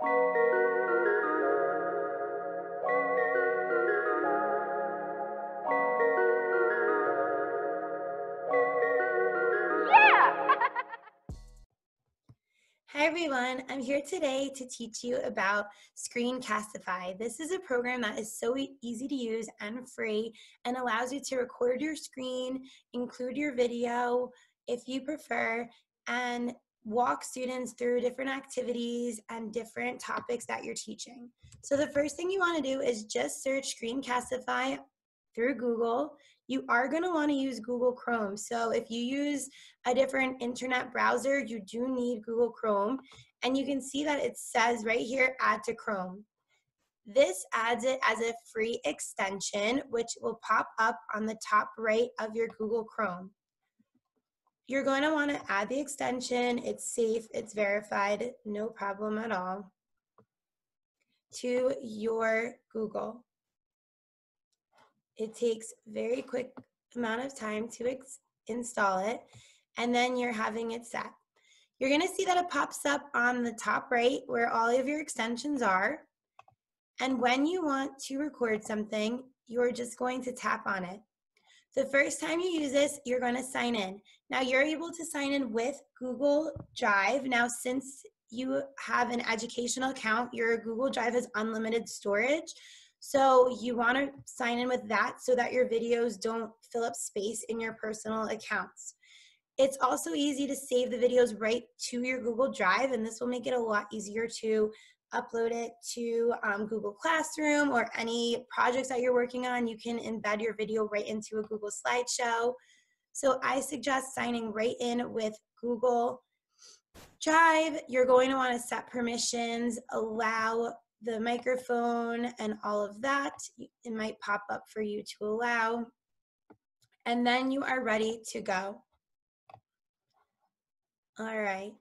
Hi everyone, I'm here today to teach you about Screencastify. This is a program that is so easy to use and free and allows you to record your screen, include your video if you prefer, and walk students through different activities and different topics that you're teaching. So the first thing you want to do is just search Screencastify through Google. You are going to want to use Google Chrome. So if you use a different internet browser, you do need Google Chrome. And you can see that it says right here, add to Chrome. This adds it as a free extension, which will pop up on the top right of your Google Chrome. You're going to want to add the extension. It's safe, it's verified, no problem at all, to your Google. It takes very quick amount of time to install it, and then you're having it set. You're gonna see that it pops up on the top right where all of your extensions are. And when you want to record something, you're just going to tap on it. The first time you use this, you're going to sign in. Now you're able to sign in with Google Drive. Now since you have an educational account, your Google Drive has unlimited storage. So you want to sign in with that so that your videos don't fill up space in your personal accounts. It's also easy to save the videos right to your Google Drive, and this will make it a lot easier to upload it to um, Google Classroom or any projects that you're working on. You can embed your video right into a Google slideshow. So I suggest signing right in with Google Drive. You're going to want to set permissions, allow the microphone and all of that. It might pop up for you to allow. And then you are ready to go. All right.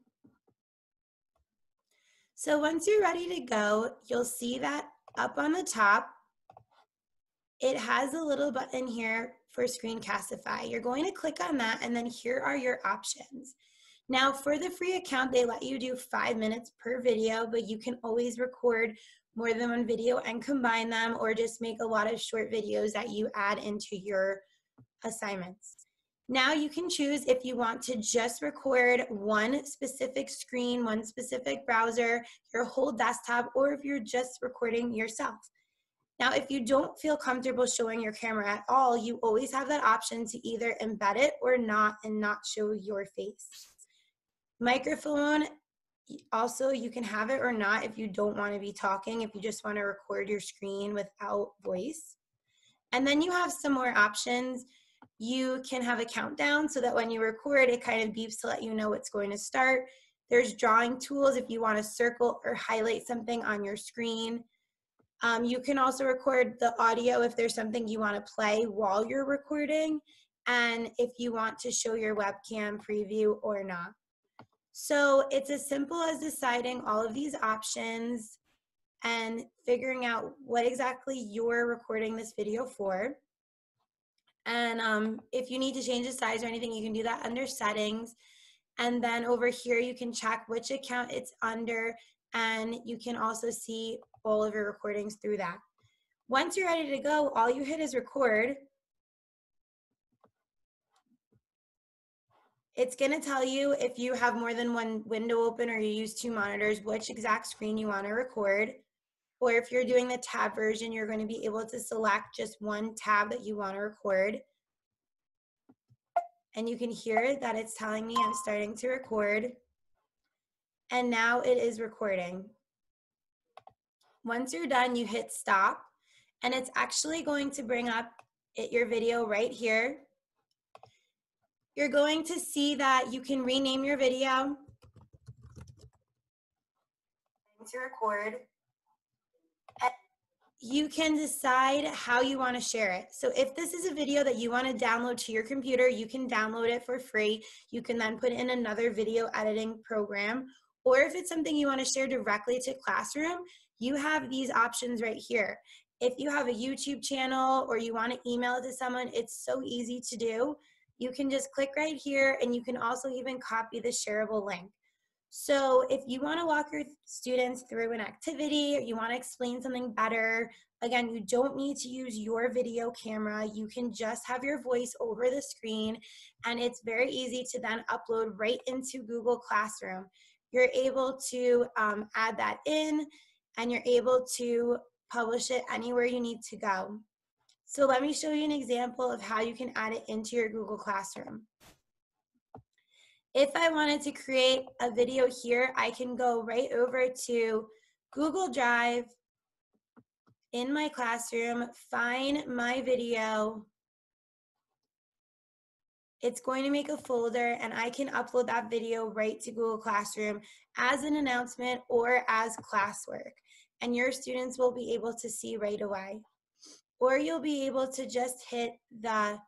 So once you're ready to go, you'll see that up on the top, it has a little button here for Screencastify. You're going to click on that and then here are your options. Now for the free account, they let you do five minutes per video, but you can always record more than one video and combine them or just make a lot of short videos that you add into your assignments. Now you can choose if you want to just record one specific screen, one specific browser, your whole desktop, or if you're just recording yourself. Now, if you don't feel comfortable showing your camera at all, you always have that option to either embed it or not and not show your face. Microphone, also you can have it or not if you don't want to be talking, if you just want to record your screen without voice. And then you have some more options. You can have a countdown so that when you record, it kind of beeps to let you know it's going to start. There's drawing tools if you want to circle or highlight something on your screen. Um, you can also record the audio if there's something you want to play while you're recording and if you want to show your webcam preview or not. So it's as simple as deciding all of these options and figuring out what exactly you're recording this video for. And um, if you need to change the size or anything, you can do that under settings. And then over here, you can check which account it's under, and you can also see all of your recordings through that. Once you're ready to go, all you hit is record. It's gonna tell you if you have more than one window open or you use two monitors, which exact screen you wanna record. Or if you're doing the tab version, you're gonna be able to select just one tab that you wanna record. And you can hear that it's telling me I'm starting to record. And now it is recording. Once you're done, you hit stop and it's actually going to bring up it, your video right here you're going to see that you can rename your video to record. You can decide how you want to share it. So if this is a video that you want to download to your computer, you can download it for free. You can then put in another video editing program. Or if it's something you want to share directly to Classroom, you have these options right here. If you have a YouTube channel or you want to email it to someone, it's so easy to do you can just click right here and you can also even copy the shareable link. So if you want to walk your students through an activity or you want to explain something better, again, you don't need to use your video camera. You can just have your voice over the screen and it's very easy to then upload right into Google Classroom. You're able to um, add that in and you're able to publish it anywhere you need to go. So let me show you an example of how you can add it into your Google Classroom. If I wanted to create a video here, I can go right over to Google Drive in my classroom, find my video. It's going to make a folder and I can upload that video right to Google Classroom as an announcement or as classwork. And your students will be able to see right away. Or you'll be able to just hit the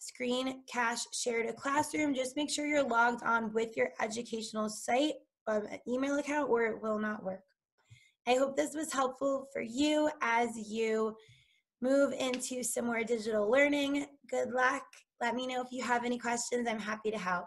screen cash share to classroom. Just make sure you're logged on with your educational site um, email account or it will not work. I hope this was helpful for you as you move into some more digital learning. Good luck. Let me know if you have any questions. I'm happy to help.